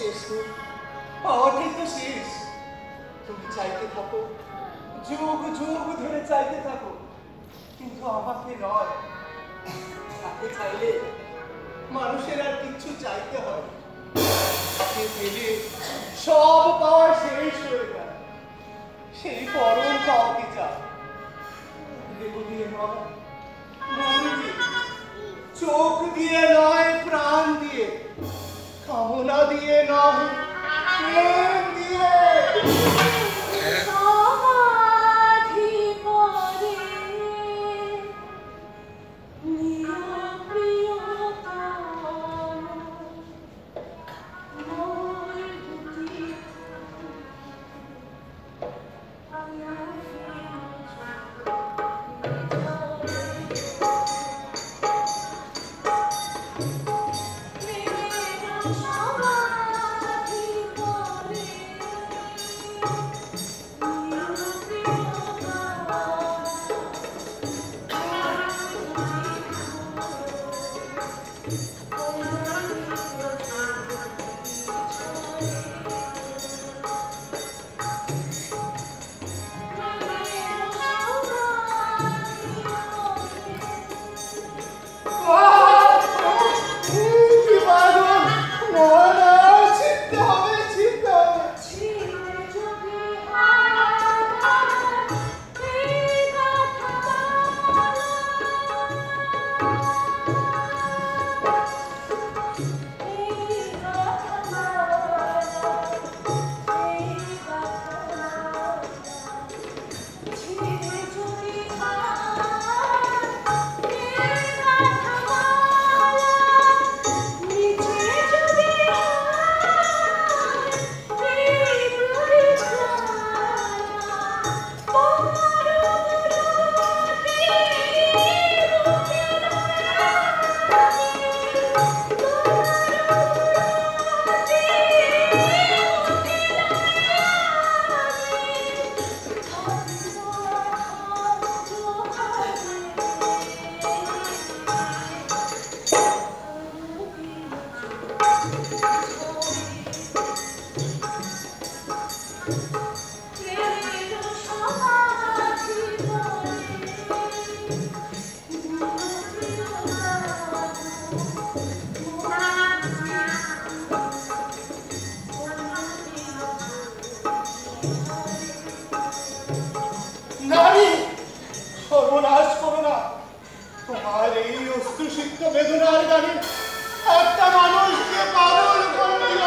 শেষ নেই পাওয়াটাই তো শেষ। তুমি চাইতে থাকো, যুগ যুগ ধরে চাইতে থাকো। কিন্তু আমাকে নয়। তাকে চাইলে মানুষের আর কিচ্ছু চাইতে হয় সব পাওয়া শেষ হয়ে যায়। সেই পরম পাওয়াকে চায়। চোখ দিয়ে নয়। কামনা দিয়ে নয় প্রেম সর্বনাশ করো না। তোমার এই অস্ত্রসিক্ত বেদনার গানে একটা মানুষকে পাগল করল